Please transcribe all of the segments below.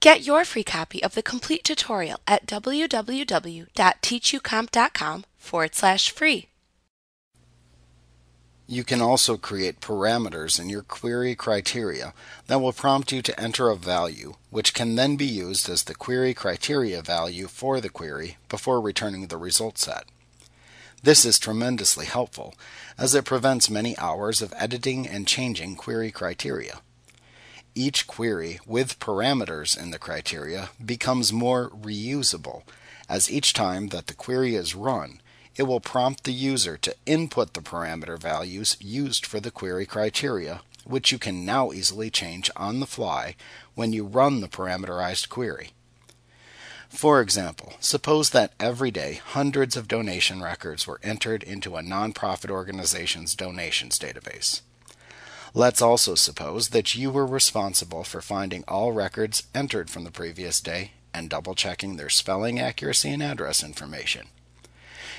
Get your free copy of the complete tutorial at www.teachucomp.com forward slash free. You can also create parameters in your query criteria that will prompt you to enter a value, which can then be used as the query criteria value for the query before returning the result set. This is tremendously helpful, as it prevents many hours of editing and changing query criteria. Each query with parameters in the criteria becomes more reusable, as each time that the query is run, it will prompt the user to input the parameter values used for the query criteria, which you can now easily change on the fly when you run the parameterized query. For example, suppose that every day hundreds of donation records were entered into a nonprofit organization's donations database. Let's also suppose that you were responsible for finding all records entered from the previous day and double checking their spelling accuracy and address information.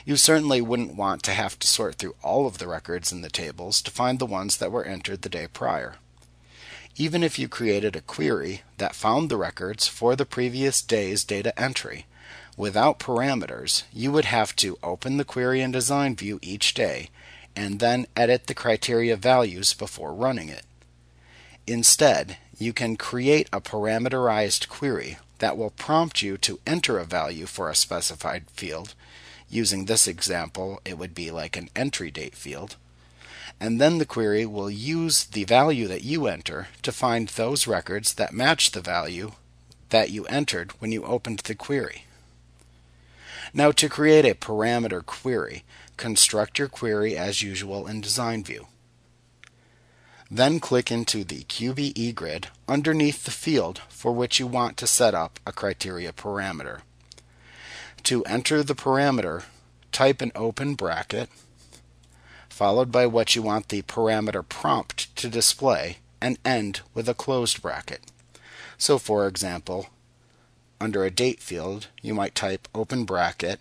You certainly wouldn't want to have to sort through all of the records in the tables to find the ones that were entered the day prior. Even if you created a query that found the records for the previous day's data entry, without parameters, you would have to open the query in Design View each day and then edit the criteria values before running it. Instead, you can create a parameterized query that will prompt you to enter a value for a specified field Using this example, it would be like an entry date field. And then the query will use the value that you enter to find those records that match the value that you entered when you opened the query. Now to create a parameter query, construct your query as usual in Design View. Then click into the QBE grid underneath the field for which you want to set up a criteria parameter. To enter the parameter, type an open bracket, followed by what you want the parameter prompt to display, and end with a closed bracket. So for example, under a date field, you might type open bracket,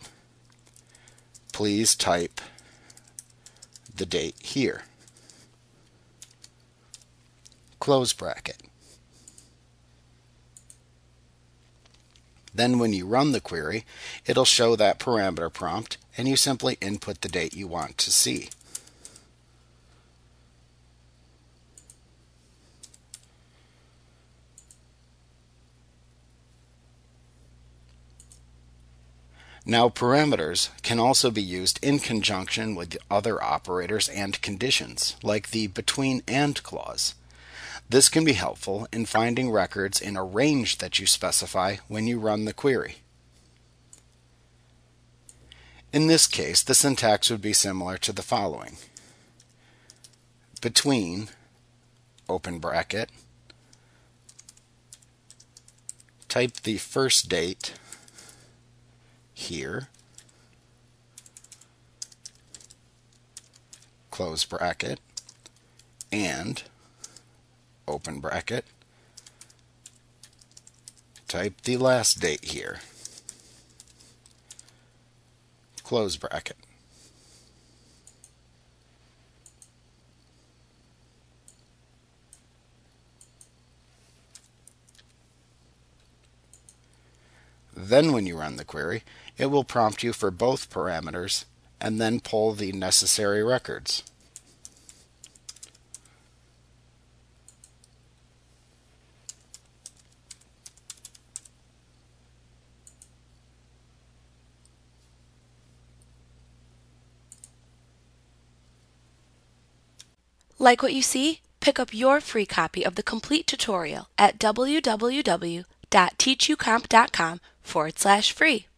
please type the date here. Close bracket. Then when you run the query, it'll show that parameter prompt and you simply input the date you want to see. Now parameters can also be used in conjunction with other operators and conditions, like the between and clause. This can be helpful in finding records in a range that you specify when you run the query. In this case, the syntax would be similar to the following. Between, open bracket, type the first date here, close bracket, and open bracket, type the last date here, close bracket. Then when you run the query, it will prompt you for both parameters and then pull the necessary records. Like what you see? Pick up your free copy of the complete tutorial at www.teachucomp.com forward slash free.